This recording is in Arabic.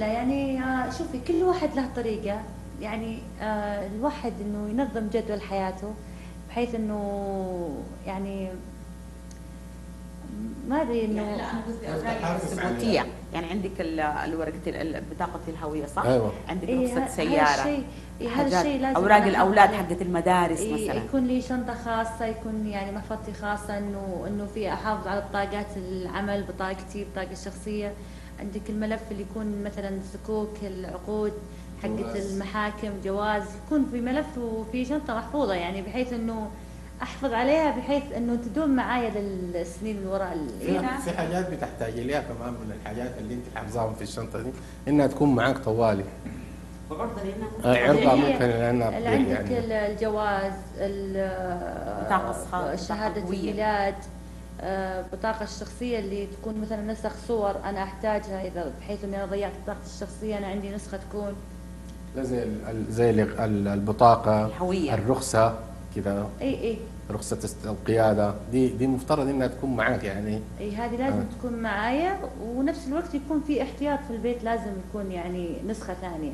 لا يعني آه، شوفي كل واحد له طريقة يعني آه، الواحد إنه ينظم جدول حياته بحيث إنه يعني ما أدري إنه لا أنا قصدي قصدي اوراق حافظ الثبوتيه يعني عندك ال- الورقه ال- بطاقة الهوية صح؟ أيوة. عندك إيه، رخصة سيارة هذا الشيء إيه، هذا حاجات الشيء لازم أوراق الأولاد. حقت المدارس إيه، مثلا يكون لي شنطة خاصة يكون يعني محفظتي خاصة إنه إنه في أحافظ على بطاقات العمل بطاقتي بطاقة الشخصية عندك الملف اللي يكون مثلا صكوك العقود حقت. المحاكم جواز. يكون في ملف وفي شنطة محفوظة يعني بحيث إنه أحفظ عليها بحيث إنه تدوم معايا للسنين اللي وراء ال- في يعني حاجات بتحتاج ليها كمان من الحاجات اللي أنت حافظاهم في الشنطة دي إنها تكون معاك طوالي. آه، عرضة هي- ممكن لأنها عندك يعني. الجواز ال- بطاقة صحة، شهادة بطاقة قوية. الميلاد آه، الشخصية اللي تكون مثلا نسخ صور أنا أحتاجها إذا بحيث إني أنا ضيعت بطاقتي الشخصية أنا عندي نسخة تكون لا زي ال- زي ال- ال- البطاقة الهوية. الرخصة كذا إي رخصة است- القيادة دي دي مفترض إنها تكون معاك يعني إي هذه لازم آه. تكون معايا ونفس الوقت يكون في احتياط في البيت لازم يكون يعني نسخة ثانية